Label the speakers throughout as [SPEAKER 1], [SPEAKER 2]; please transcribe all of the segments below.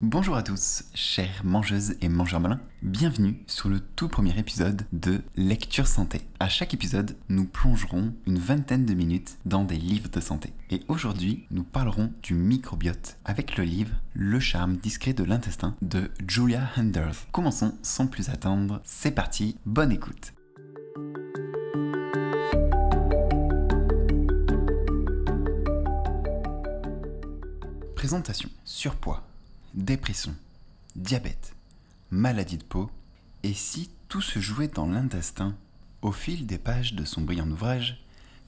[SPEAKER 1] Bonjour à tous, chères mangeuses et mangeurs malins. Bienvenue sur le tout premier épisode de Lecture Santé. À chaque épisode, nous plongerons une vingtaine de minutes dans des livres de santé. Et aujourd'hui, nous parlerons du microbiote avec le livre Le charme discret de l'intestin de Julia Handers. Commençons sans plus attendre. C'est parti, bonne écoute. Présentation. Surpoids dépression, diabète, maladie de peau, et si tout se jouait dans l'intestin Au fil des pages de son brillant ouvrage,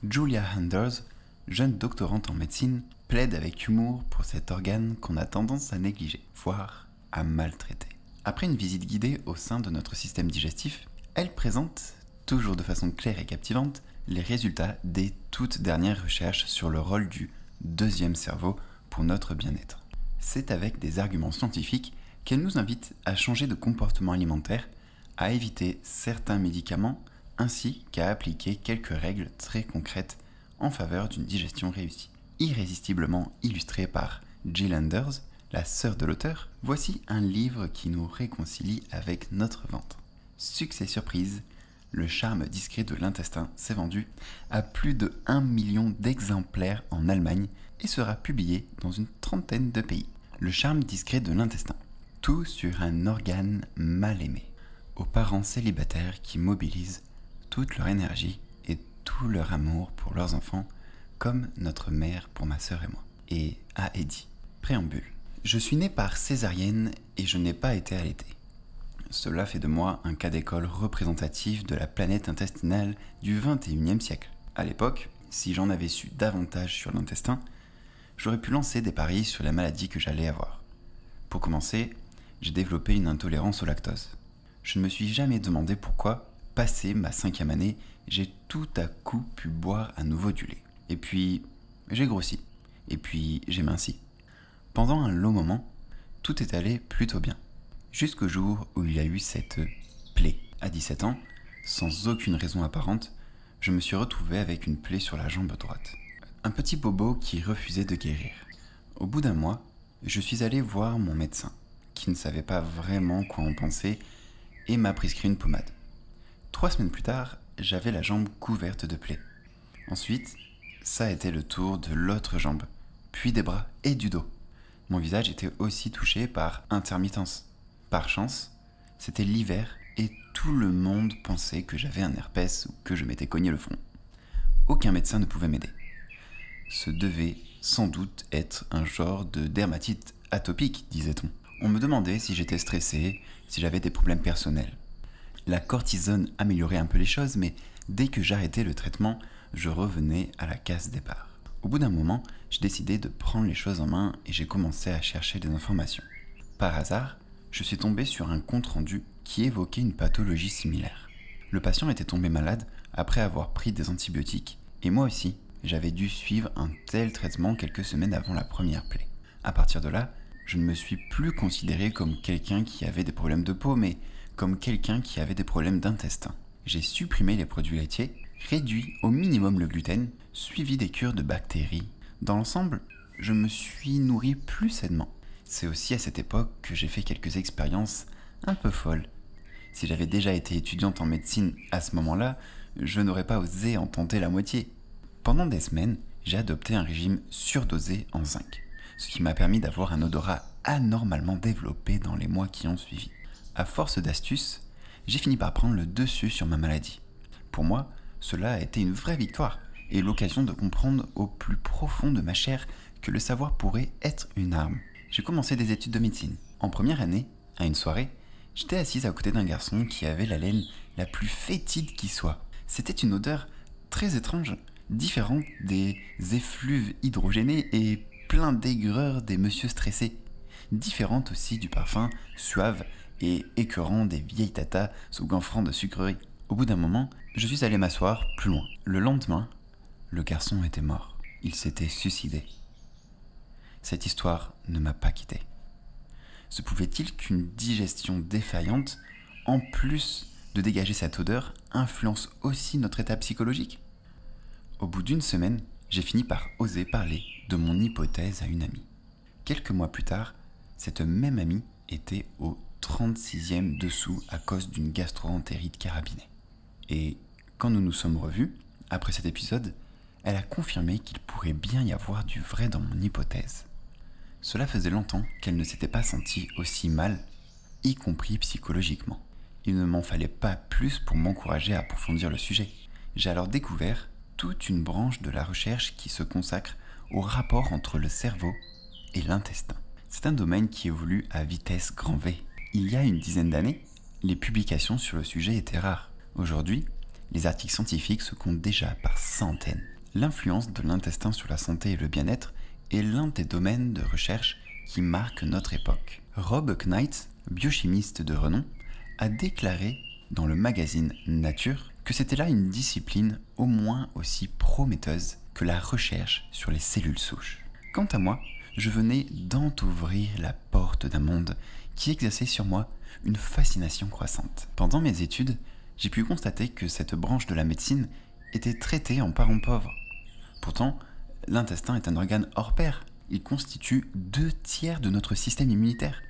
[SPEAKER 1] Julia Handers, jeune doctorante en médecine, plaide avec humour pour cet organe qu'on a tendance à négliger, voire à maltraiter. Après une visite guidée au sein de notre système digestif, elle présente, toujours de façon claire et captivante, les résultats des toutes dernières recherches sur le rôle du deuxième cerveau pour notre bien-être c'est avec des arguments scientifiques qu'elle nous invite à changer de comportement alimentaire, à éviter certains médicaments, ainsi qu'à appliquer quelques règles très concrètes en faveur d'une digestion réussie. Irrésistiblement illustré par Jill Anders, la sœur de l'auteur, voici un livre qui nous réconcilie avec notre ventre. Succès surprise, le charme discret de l'intestin s'est vendu à plus de 1 million d'exemplaires en Allemagne et sera publié dans une trentaine de pays. Le charme discret de l'intestin. Tout sur un organe mal aimé. Aux parents célibataires qui mobilisent toute leur énergie et tout leur amour pour leurs enfants, comme notre mère pour ma sœur et moi. Et à Eddie. Préambule. Je suis né par césarienne et je n'ai pas été allaité. Cela fait de moi un cas d'école représentatif de la planète intestinale du 21e siècle. À l'époque, si j'en avais su davantage sur l'intestin, j'aurais pu lancer des paris sur la maladie que j'allais avoir. Pour commencer, j'ai développé une intolérance au lactose. Je ne me suis jamais demandé pourquoi, passé ma cinquième année, j'ai tout à coup pu boire à nouveau du lait. Et puis, j'ai grossi. Et puis, j'ai minci. Pendant un long moment, tout est allé plutôt bien. Jusqu'au jour où il y a eu cette plaie. À 17 ans, sans aucune raison apparente, je me suis retrouvé avec une plaie sur la jambe droite. Un petit bobo qui refusait de guérir. Au bout d'un mois, je suis allé voir mon médecin, qui ne savait pas vraiment quoi en penser, et m'a prescrit une pommade. Trois semaines plus tard, j'avais la jambe couverte de plaies. Ensuite, ça a été le tour de l'autre jambe, puis des bras et du dos. Mon visage était aussi touché par intermittence. Par chance, c'était l'hiver et tout le monde pensait que j'avais un herpès ou que je m'étais cogné le front. Aucun médecin ne pouvait m'aider. Ce devait sans doute être un genre de dermatite atopique, disait-on. On me demandait si j'étais stressé, si j'avais des problèmes personnels. La cortisone améliorait un peu les choses, mais dès que j'arrêtais le traitement, je revenais à la case départ. Au bout d'un moment, j'ai décidé de prendre les choses en main et j'ai commencé à chercher des informations. Par hasard, je suis tombé sur un compte-rendu qui évoquait une pathologie similaire. Le patient était tombé malade après avoir pris des antibiotiques, et moi aussi, j'avais dû suivre un tel traitement quelques semaines avant la première plaie. À partir de là, je ne me suis plus considéré comme quelqu'un qui avait des problèmes de peau, mais comme quelqu'un qui avait des problèmes d'intestin. J'ai supprimé les produits laitiers, réduit au minimum le gluten, suivi des cures de bactéries. Dans l'ensemble, je me suis nourri plus sainement. C'est aussi à cette époque que j'ai fait quelques expériences un peu folles. Si j'avais déjà été étudiante en médecine à ce moment-là, je n'aurais pas osé en tenter la moitié. Pendant des semaines, j'ai adopté un régime surdosé en zinc, ce qui m'a permis d'avoir un odorat anormalement développé dans les mois qui ont suivi. À force d'astuces, j'ai fini par prendre le dessus sur ma maladie. Pour moi, cela a été une vraie victoire et l'occasion de comprendre au plus profond de ma chair que le savoir pourrait être une arme j'ai commencé des études de médecine. En première année, à une soirée, j'étais assise à côté d'un garçon qui avait la laine la plus fétide qui soit. C'était une odeur très étrange, différente des effluves hydrogénés et plein d'aigreur des monsieur stressés, différente aussi du parfum suave et écœurant des vieilles tatas sous ganfrans de sucrerie. Au bout d'un moment, je suis allé m'asseoir plus loin. Le lendemain, le garçon était mort. Il s'était suicidé cette histoire ne m'a pas quitté. Se pouvait-il qu'une digestion défaillante, en plus de dégager cette odeur, influence aussi notre état psychologique? Au bout d'une semaine, j'ai fini par oser parler de mon hypothèse à une amie. Quelques mois plus tard, cette même amie était au 36e dessous à cause d'une gastroentérite carabinée. Et quand nous nous sommes revus, après cet épisode, elle a confirmé qu'il pourrait bien y avoir du vrai dans mon hypothèse. Cela faisait longtemps qu'elle ne s'était pas sentie aussi mal, y compris psychologiquement. Il ne m'en fallait pas plus pour m'encourager à approfondir le sujet. J'ai alors découvert toute une branche de la recherche qui se consacre au rapport entre le cerveau et l'intestin. C'est un domaine qui évolue à vitesse grand V. Il y a une dizaine d'années, les publications sur le sujet étaient rares. Aujourd'hui, les articles scientifiques se comptent déjà par centaines. L'influence de l'intestin sur la santé et le bien-être est l'un des domaines de recherche qui marquent notre époque. Rob Knight, biochimiste de renom, a déclaré dans le magazine Nature que c'était là une discipline au moins aussi prometteuse que la recherche sur les cellules souches. Quant à moi, je venais d'entouvrir la porte d'un monde qui exerçait sur moi une fascination croissante. Pendant mes études, j'ai pu constater que cette branche de la médecine était traitée en parents pauvres. Pourtant, l'intestin est un organe hors pair. Il constitue deux tiers de notre système immunitaire.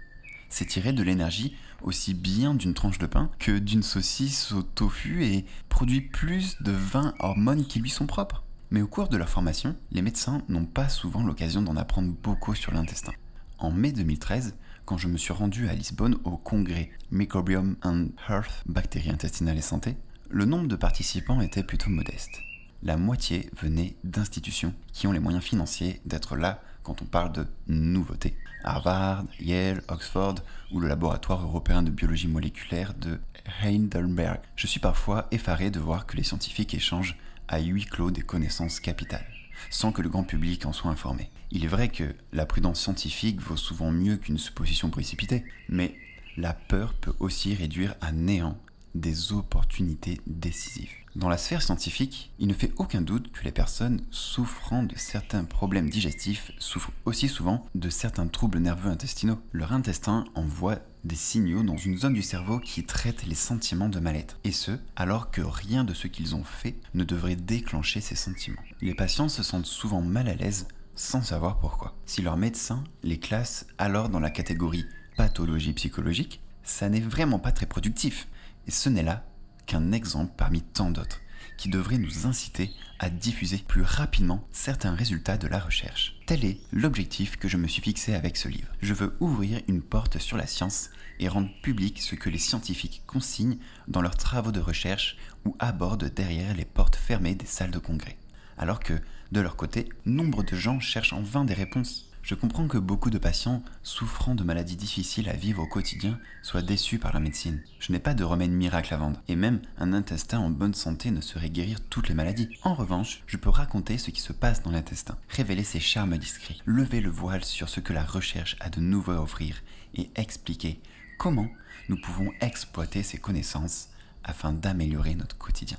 [SPEAKER 1] C'est tiré de l'énergie aussi bien d'une tranche de pain que d'une saucisse au tofu et produit plus de 20 hormones qui lui sont propres. Mais au cours de leur formation, les médecins n'ont pas souvent l'occasion d'en apprendre beaucoup sur l'intestin. En mai 2013, quand je me suis rendu à Lisbonne au congrès Microbiome and Health, bactéries intestinales et santé, le nombre de participants était plutôt modeste. La moitié venait d'institutions qui ont les moyens financiers d'être là quand on parle de nouveautés. Harvard, Yale, Oxford ou le laboratoire européen de biologie moléculaire de Heidelberg. Je suis parfois effaré de voir que les scientifiques échangent à huis clos des connaissances capitales, sans que le grand public en soit informé. Il est vrai que la prudence scientifique vaut souvent mieux qu'une supposition précipitée, mais la peur peut aussi réduire à néant des opportunités décisives. Dans la sphère scientifique, il ne fait aucun doute que les personnes souffrant de certains problèmes digestifs souffrent aussi souvent de certains troubles nerveux intestinaux. Leur intestin envoie des signaux dans une zone du cerveau qui traite les sentiments de mal-être. Et ce, alors que rien de ce qu'ils ont fait ne devrait déclencher ces sentiments. Les patients se sentent souvent mal à l'aise sans savoir pourquoi. Si leur médecin les classe alors dans la catégorie pathologie psychologique, ça n'est vraiment pas très productif. Et ce n'est là qu'un exemple parmi tant d'autres qui devrait nous inciter à diffuser plus rapidement certains résultats de la recherche. Tel est l'objectif que je me suis fixé avec ce livre. Je veux ouvrir une porte sur la science et rendre public ce que les scientifiques consignent dans leurs travaux de recherche ou abordent derrière les portes fermées des salles de congrès. Alors que, de leur côté, nombre de gens cherchent en vain des réponses. Je comprends que beaucoup de patients souffrant de maladies difficiles à vivre au quotidien soient déçus par la médecine. Je n'ai pas de remède miracle à vendre, et même un intestin en bonne santé ne saurait guérir toutes les maladies. En revanche, je peux raconter ce qui se passe dans l'intestin, révéler ses charmes discrets, lever le voile sur ce que la recherche a de nouveau à offrir, et expliquer comment nous pouvons exploiter ces connaissances afin d'améliorer notre quotidien.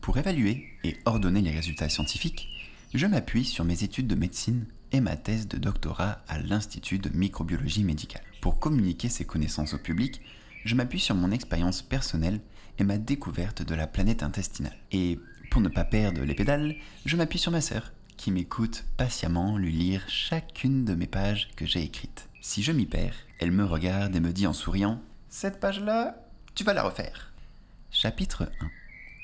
[SPEAKER 1] Pour évaluer et ordonner les résultats scientifiques, je m'appuie sur mes études de médecine et ma thèse de doctorat à l'Institut de microbiologie médicale. Pour communiquer ces connaissances au public, je m'appuie sur mon expérience personnelle et ma découverte de la planète intestinale. Et pour ne pas perdre les pédales, je m'appuie sur ma sœur, qui m'écoute patiemment lui lire chacune de mes pages que j'ai écrites. Si je m'y perds, elle me regarde et me dit en souriant Cette page-là, tu vas la refaire. Chapitre 1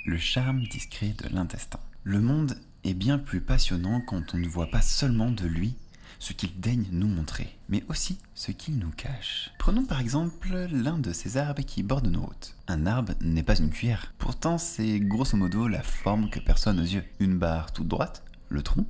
[SPEAKER 1] Le charme discret de l'intestin. Le monde est bien plus passionnant quand on ne voit pas seulement de lui ce qu'il daigne nous montrer, mais aussi ce qu'il nous cache. Prenons par exemple l'un de ces arbres qui bordent nos routes. Un arbre n'est pas une cuillère, pourtant c'est grosso modo la forme que personne aux yeux. Une barre toute droite, le tronc,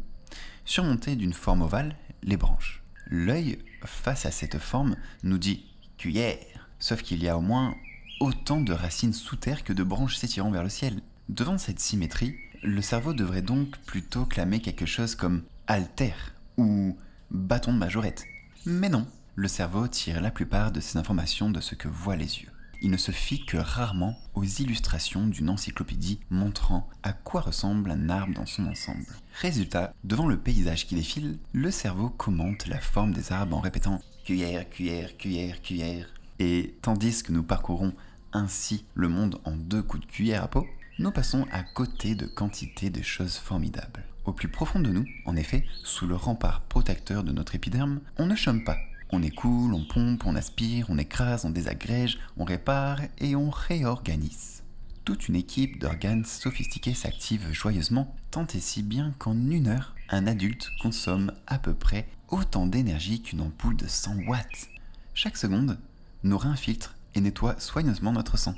[SPEAKER 1] surmontée d'une forme ovale, les branches. L'œil, face à cette forme, nous dit cuillère, sauf qu'il y a au moins autant de racines sous terre que de branches s'étirant vers le ciel. Devant cette symétrie, le cerveau devrait donc plutôt clamer quelque chose comme alter ou bâton de majorette. Mais non, le cerveau tire la plupart de ses informations de ce que voient les yeux. Il ne se fie que rarement aux illustrations d'une encyclopédie montrant à quoi ressemble un arbre dans son ensemble. Résultat, devant le paysage qui défile, le cerveau commente la forme des arbres en répétant cuillère, cuillère, cuillère, cuillère. Et tandis que nous parcourons ainsi le monde en deux coups de cuillère à peau, nous passons à côté de quantité de choses formidables. Au plus profond de nous, en effet, sous le rempart protecteur de notre épiderme, on ne chôme pas, On écoule, on pompe, on aspire, on écrase, on désagrège, on répare et on réorganise. Toute une équipe d'organes sophistiqués s'active joyeusement, tant et si bien qu'en une heure, un adulte consomme à peu près autant d'énergie qu'une ampoule de 100 watts. Chaque seconde, nos reins filtrent et nettoient soigneusement notre sang.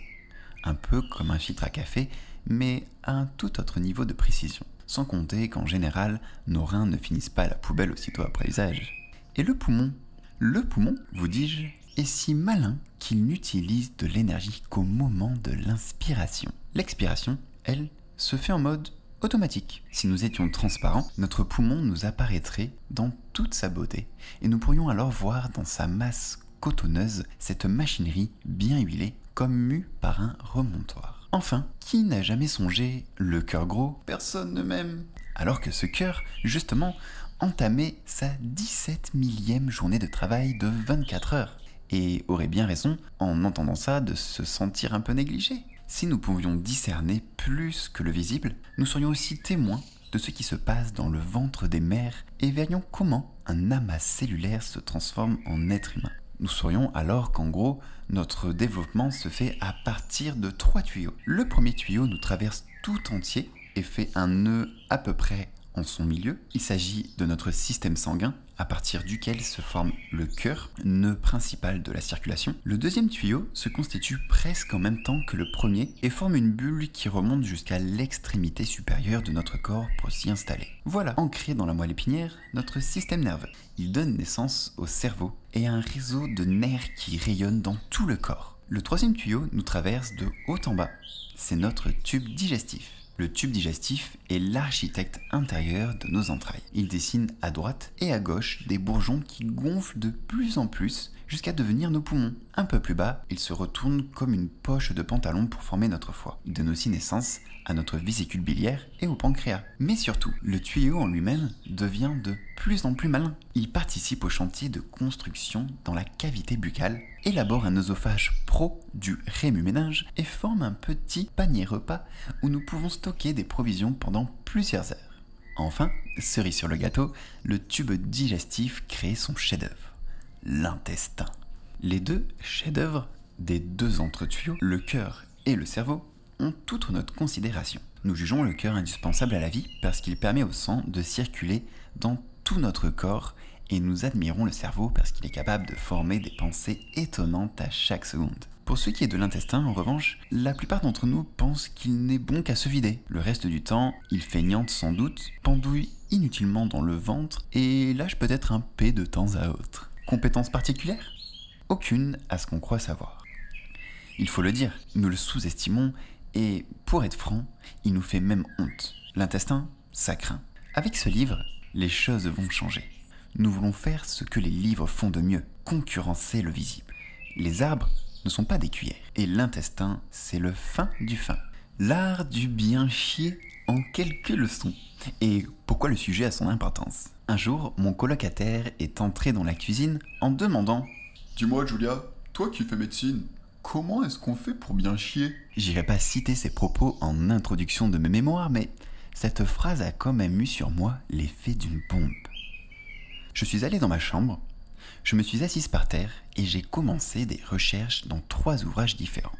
[SPEAKER 1] Un peu comme un filtre à café, mais à un tout autre niveau de précision. Sans compter qu'en général, nos reins ne finissent pas à la poubelle aussitôt après usage. Et le poumon? Le poumon, vous dis-je, est si malin qu'il n'utilise de l'énergie qu'au moment de l'inspiration. L'expiration, elle, se fait en mode automatique. Si nous étions transparents, notre poumon nous apparaîtrait dans toute sa beauté, et nous pourrions alors voir dans sa masse cotonneuse cette machinerie bien huilée, comme mue par un remontoir. Enfin, qui n'a jamais songé le cœur gros Personne ne m'aime. Alors que ce cœur, justement, entamait sa 17 millième journée de travail de 24 heures et aurait bien raison, en entendant ça, de se sentir un peu négligé. Si nous pouvions discerner plus que le visible, nous serions aussi témoins de ce qui se passe dans le ventre des mères et verrions comment un amas cellulaire se transforme en être humain. Nous saurions alors qu'en gros, notre développement se fait à partir de trois tuyaux. Le premier tuyau nous traverse tout entier et fait un nœud à peu près son milieu. Il s'agit de notre système sanguin à partir duquel se forme le cœur, nœud principal de la circulation. Le deuxième tuyau se constitue presque en même temps que le premier et forme une bulle qui remonte jusqu'à l'extrémité supérieure de notre corps pour s'y installer. Voilà, ancré dans la moelle épinière, notre système nerveux. Il donne naissance au cerveau et à un réseau de nerfs qui rayonnent dans tout le corps. Le troisième tuyau nous traverse de haut en bas. C'est notre tube digestif. Le tube digestif est l'architecte intérieur de nos entrailles. Il dessine à droite et à gauche des bourgeons qui gonflent de plus en plus jusqu'à devenir nos poumons. Un peu plus bas, il se retourne comme une poche de pantalon pour former notre foie. Il donne aussi naissance à notre vésicule biliaire et au pancréas. Mais surtout, le tuyau en lui-même devient de plus en plus malin. Il participe au chantier de construction dans la cavité buccale, élabore un œsophage pro du rémuménage et forme un petit panier repas où nous pouvons stocker des provisions pendant plusieurs heures. Enfin, cerise sur le gâteau, le tube digestif crée son chef-d'œuvre, l'intestin. Les deux chefs-d'œuvre des deux entre-tuyaux, le cœur et le cerveau, ont toute notre considération. Nous jugeons le cœur indispensable à la vie parce qu'il permet au sang de circuler dans tout notre corps et nous admirons le cerveau parce qu'il est capable de former des pensées étonnantes à chaque seconde. Pour ce qui est de l'intestin, en revanche, la plupart d'entre nous pensent qu'il n'est bon qu'à se vider. Le reste du temps, il feignante sans doute, pendouille inutilement dans le ventre et lâche peut-être un P de temps à autre. Compétence particulière Aucune à ce qu'on croit savoir. Il faut le dire, nous le sous-estimons et pour être franc, il nous fait même honte. L'intestin, ça craint. Avec ce livre, les choses vont changer. Nous voulons faire ce que les livres font de mieux, concurrencer le visible. Les arbres ne sont pas des cuillères, et l'intestin, c'est le fin du fin. L'art du bien chier en quelques leçons. Et pourquoi le sujet a son importance? Un jour, mon colocataire est entré dans la cuisine en demandant
[SPEAKER 2] Dis-moi, Julia, toi qui fais médecine, Comment est-ce qu'on fait pour bien chier?
[SPEAKER 1] J'irai pas citer ces propos en introduction de mes mémoires, mais cette phrase a quand même eu sur moi l'effet d'une bombe. Je suis allé dans ma chambre, je me suis assise par terre et j'ai commencé des recherches dans trois ouvrages différents.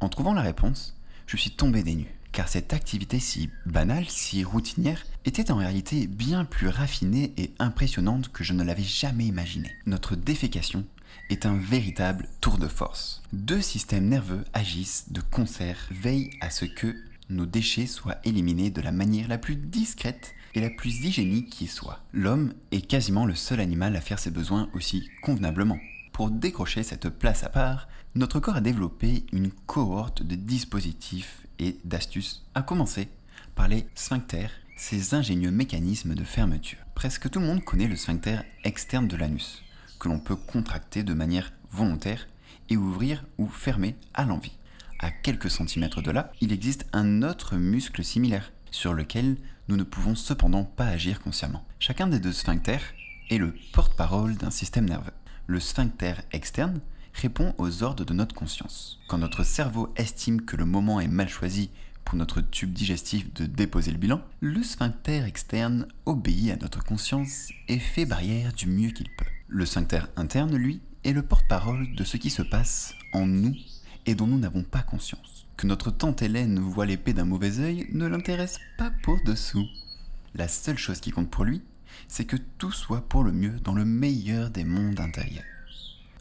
[SPEAKER 1] En trouvant la réponse, je suis tombé des nues, car cette activité si banale, si routinière, était en réalité bien plus raffinée et impressionnante que je ne l'avais jamais imaginé. Notre défécation est un véritable tour de force. Deux systèmes nerveux agissent de concert, veillent à ce que nos déchets soient éliminés de la manière la plus discrète et la plus hygiénique qui soit. L'homme est quasiment le seul animal à faire ses besoins aussi convenablement. Pour décrocher cette place à part, notre corps a développé une cohorte de dispositifs et d'astuces, à commencer par les sphincters, ces ingénieux mécanismes de fermeture. Presque tout le monde connaît le sphincter externe de l'anus que l'on peut contracter de manière volontaire et ouvrir ou fermer à l'envie. À quelques centimètres de là, il existe un autre muscle similaire sur lequel nous ne pouvons cependant pas agir consciemment. Chacun des deux sphincters est le porte-parole d'un système nerveux. Le sphincter externe répond aux ordres de notre conscience. Quand notre cerveau estime que le moment est mal choisi pour notre tube digestif de déposer le bilan, le sphincter externe obéit à notre conscience et fait barrière du mieux qu'il peut. Le sphincter interne, lui, est le porte-parole de ce qui se passe en nous et dont nous n'avons pas conscience. Que notre tante Hélène voit l'épée d'un mauvais œil ne l'intéresse pas pour dessous. La seule chose qui compte pour lui, c'est que tout soit pour le mieux dans le meilleur des mondes intérieurs.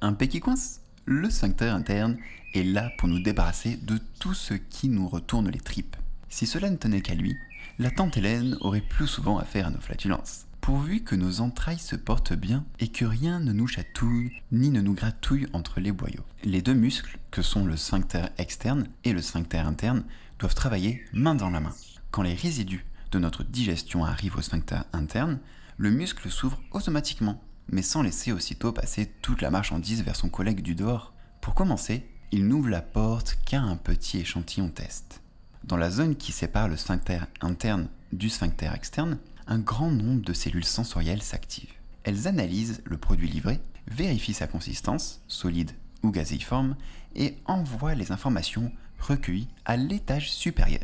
[SPEAKER 1] Un pé qui coince? Le sphincter interne est là pour nous débarrasser de tout ce qui nous retourne les tripes. Si cela ne tenait qu'à lui, la tante Hélène aurait plus souvent affaire à nos flatulences. Pourvu que nos entrailles se portent bien et que rien ne nous chatouille ni ne nous gratouille entre les boyaux. Les deux muscles, que sont le sphincter externe et le sphincter interne, doivent travailler main dans la main. Quand les résidus de notre digestion arrivent au sphincter interne, le muscle s'ouvre automatiquement, mais sans laisser aussitôt passer toute la marchandise vers son collègue du dehors. Pour commencer, il n'ouvre la porte qu'à un petit échantillon test. Dans la zone qui sépare le sphincter interne du sphincter externe, un grand nombre de cellules sensorielles s'activent. Elles analysent le produit livré, vérifient sa consistance, solide ou gazéiforme, et envoient les informations recueillies à l'étage supérieur,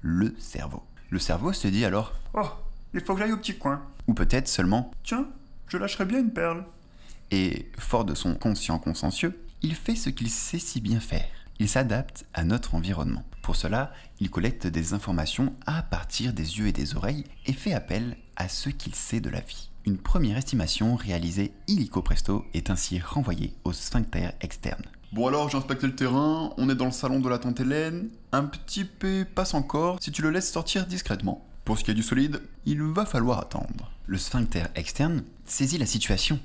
[SPEAKER 1] le cerveau. Le cerveau se dit alors
[SPEAKER 2] Oh, il faut que j'aille au petit coin.
[SPEAKER 1] Ou peut-être seulement
[SPEAKER 2] Tiens, je lâcherais bien une perle.
[SPEAKER 1] Et fort de son conscient consciencieux, il fait ce qu'il sait si bien faire. Il s'adapte à notre environnement. Pour cela, il collecte des informations à partir des yeux et des oreilles et fait appel à ce qu'il sait de la vie. Une première estimation réalisée illico presto est ainsi renvoyée au sphincter externe.
[SPEAKER 2] Bon alors, j'ai inspecté le terrain, on est dans le salon de la tante Hélène. Un petit P passe encore si tu le laisses sortir discrètement. Pour ce qui est du solide, il va falloir attendre.
[SPEAKER 1] Le sphincter externe saisit la situation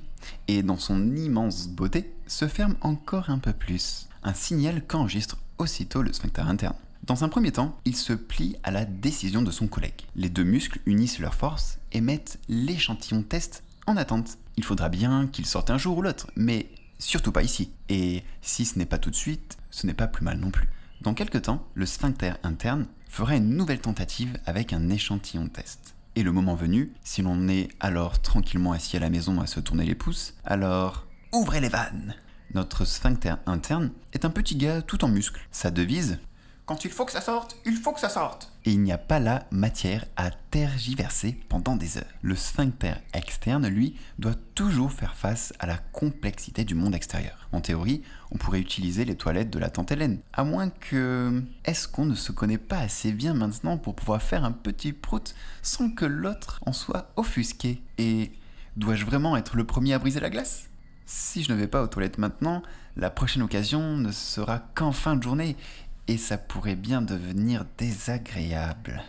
[SPEAKER 1] et dans son immense beauté se ferme encore un peu plus. Un signal qu'enregistre aussitôt le sphincter interne. Dans un premier temps, il se plie à la décision de son collègue. Les deux muscles unissent leurs forces et mettent l'échantillon test en attente. Il faudra bien qu'il sorte un jour ou l'autre, mais surtout pas ici. Et si ce n'est pas tout de suite, ce n'est pas plus mal non plus. Dans quelques temps, le sphincter interne fera une nouvelle tentative avec un échantillon test. Et le moment venu, si l'on est alors tranquillement assis à la maison à se tourner les pouces, alors ouvrez les vannes Notre sphincter interne est un petit gars tout en muscles. Sa devise
[SPEAKER 2] Quand il faut que ça sorte, il faut que ça sorte.
[SPEAKER 1] et il n'y a pas là matière à tergiverser pendant des heures. Le sphincter externe, lui, doit toujours faire face à la complexité du monde extérieur. En théorie, on pourrait utiliser les toilettes de la tante Hélène. À moins que... Est-ce qu'on ne se connaît pas assez bien maintenant pour pouvoir faire un petit prout sans que l'autre en soit offusqué? Et dois-je vraiment être le premier à briser la glace? Si je ne vais pas aux toilettes maintenant, la prochaine occasion ne sera qu'en fin de journée et ça pourrait bien devenir désagréable.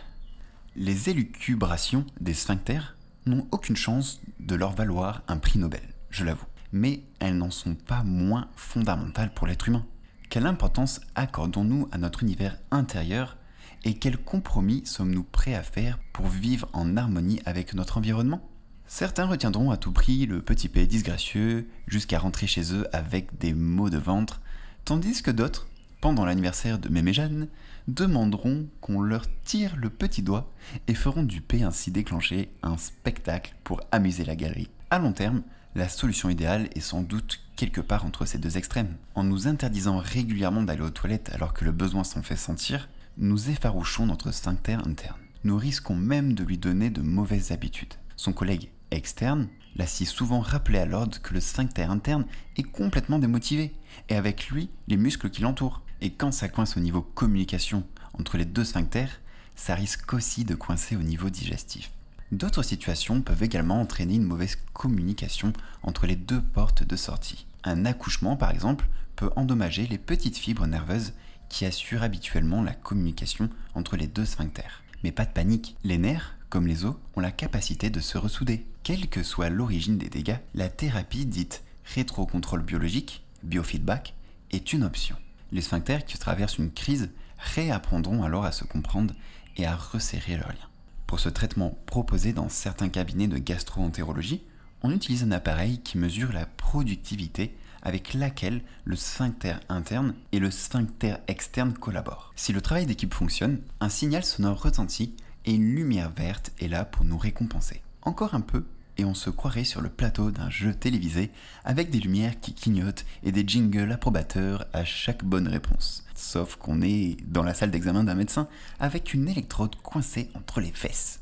[SPEAKER 1] Les élucubrations des sphincters n'ont aucune chance de leur valoir un prix Nobel, je l'avoue. Mais elles n'en sont pas moins fondamentales pour l'être humain. Quelle importance accordons-nous à notre univers intérieur et quels compromis sommes-nous prêts à faire pour vivre en harmonie avec notre environnement? Certains retiendront à tout prix le petit P disgracieux jusqu'à rentrer chez eux avec des maux de ventre, tandis que d'autres, pendant l'anniversaire de Mémé Jeanne, demanderont qu'on leur tire le petit doigt et feront du P ainsi déclencher un spectacle pour amuser la galerie. À long terme, la solution idéale est sans doute quelque part entre ces deux extrêmes. En nous interdisant régulièrement d'aller aux toilettes alors que le besoin s'en fait sentir, nous effarouchons notre sphincter interne. Nous risquons même de lui donner de mauvaises habitudes. Son collègue externe l'a si souvent rappelé à l'ordre que le sphincter interne est complètement démotivé, et avec lui les muscles qui l'entourent. Et quand ça coince au niveau communication entre les deux sphincters, ça risque aussi de coincer au niveau digestif. D'autres situations peuvent également entraîner une mauvaise communication entre les deux portes de sortie. Un accouchement, par exemple, peut endommager les petites fibres nerveuses qui assurent habituellement la communication entre les deux sphincters. Mais pas de panique, les nerfs, comme les os, ont la capacité de se ressouder. Quelle que soit l'origine des dégâts, la thérapie dite rétrocontrôle biologique, biofeedback, est une option. Les sphincters qui traversent une crise réapprendront alors à se comprendre et à resserrer leurs liens. Pour ce traitement proposé dans certains cabinets de gastro-entérologie, on utilise un appareil qui mesure la productivité avec laquelle le sphincter interne et le sphincter externe collaborent. Si le travail d'équipe fonctionne, un signal sonore retentit et une lumière verte est là pour nous récompenser. Encore un peu et on se croirait sur le plateau d'un jeu télévisé avec des lumières qui clignotent et des jingles approbateurs à chaque bonne réponse. Sauf qu'on est dans la salle d'examen d'un médecin avec une électrode coincée entre les fesses.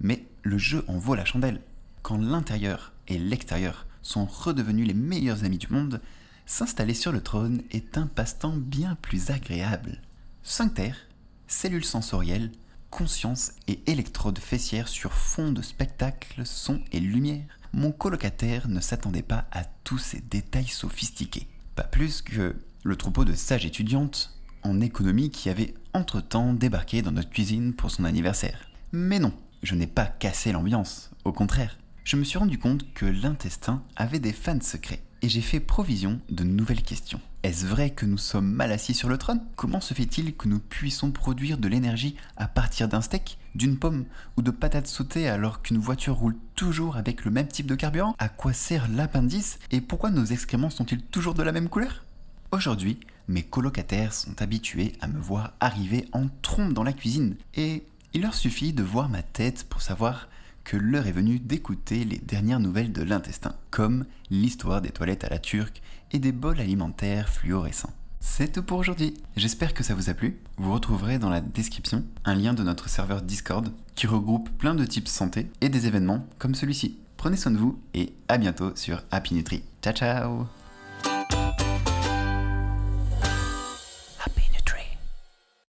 [SPEAKER 1] Mais le jeu en vaut la chandelle. Quand l'intérieur et l'extérieur sont redevenus les meilleurs amis du monde, s'installer sur le trône est un passe-temps bien plus agréable. Sphincter, cellules sensorielles, conscience et électrodes fessières sur fond de spectacle, son et lumière, mon colocataire ne s'attendait pas à tous ces détails sophistiqués. Pas plus que le troupeau de sages étudiantes en économie qui avait entre-temps débarqué dans notre cuisine pour son anniversaire. Mais non, je n'ai pas cassé l'ambiance, au contraire. Je me suis rendu compte que l'intestin avait des fans secrets et j'ai fait provision de nouvelles questions. Est-ce vrai que nous sommes mal assis sur le trône? Comment se fait-il que nous puissions produire de l'énergie à partir d'un steak, d'une pomme ou de patates sautées alors qu'une voiture roule toujours avec le même type de carburant? À quoi sert l'appendice? Et pourquoi nos excréments sont-ils toujours de la même couleur? Aujourd'hui, mes colocataires sont habitués à me voir arriver en trompe dans la cuisine et il leur suffit de voir ma tête pour savoir que l'heure est venue d'écouter les dernières nouvelles de l'intestin, comme l'histoire des toilettes à la turque et des bols alimentaires fluorescents. C'est tout pour aujourd'hui. J'espère que ça vous a plu. Vous retrouverez dans la description un lien de notre serveur Discord qui regroupe plein de types santé et des événements comme celui-ci. Prenez soin de vous et à bientôt sur Happy Nutri. Ciao ciao